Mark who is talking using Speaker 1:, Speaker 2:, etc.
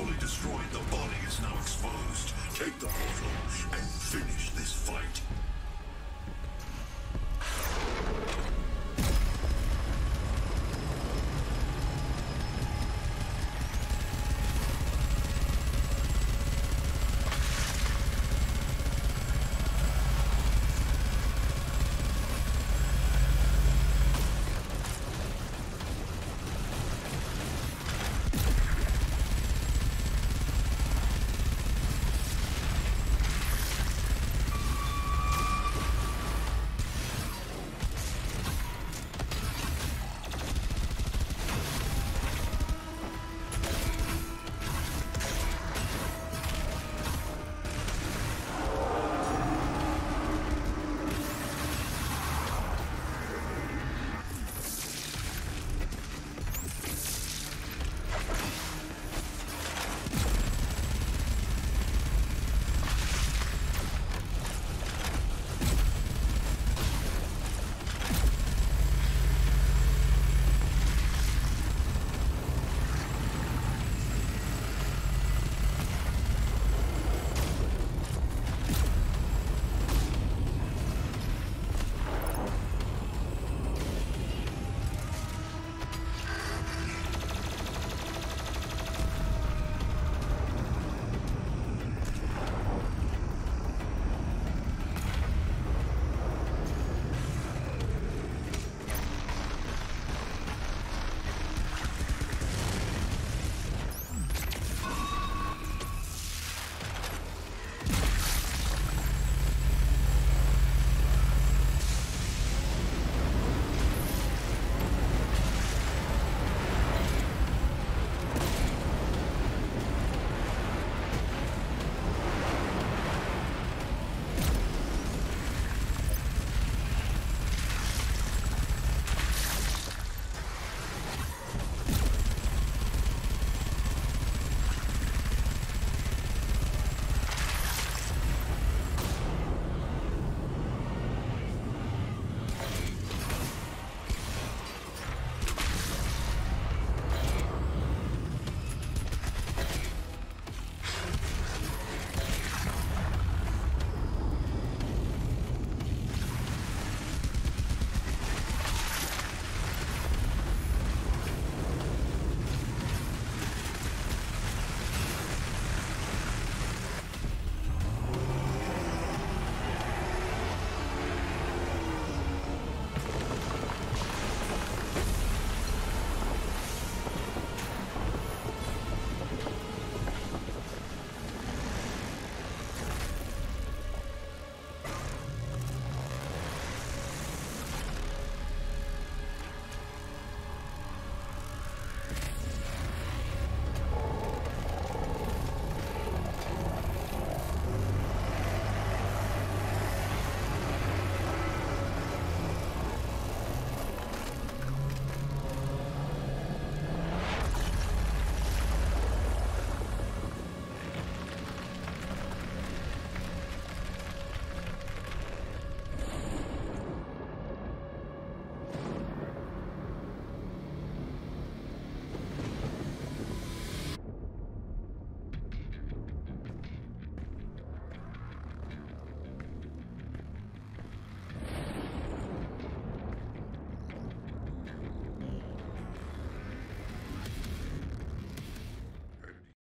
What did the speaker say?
Speaker 1: fully destroyed, the body is now exposed. Take the portal and finish this fight.